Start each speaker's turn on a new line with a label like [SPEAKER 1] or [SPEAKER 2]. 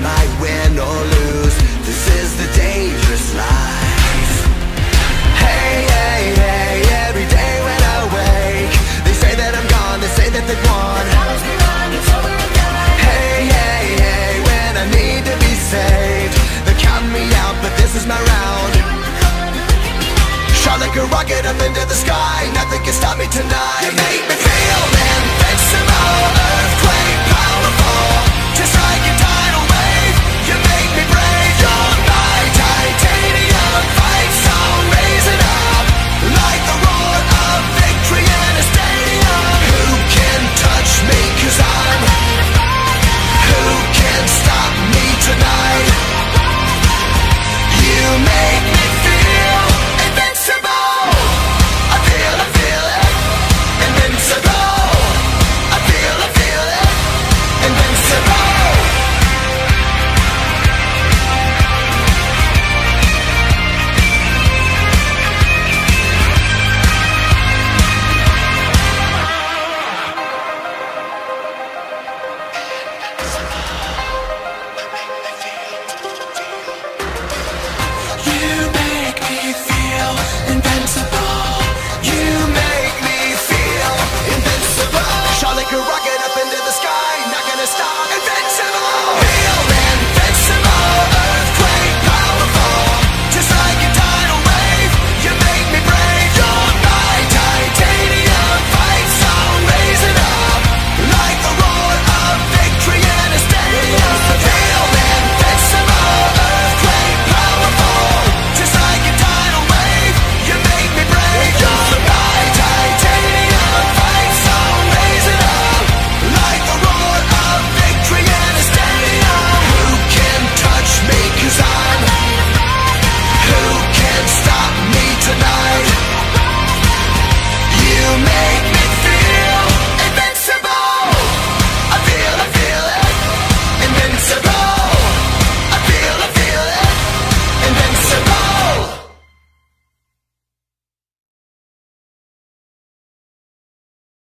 [SPEAKER 1] might win or lose. This is the dangerous life. Hey, hey, hey, every day when I wake. They say that I'm gone, they say that they've won. Hey, hey, hey, when I need to be saved. They're counting me out, but this is my round. Shot like a rocket up into the sky. Nothing can stop me tonight. You make me feel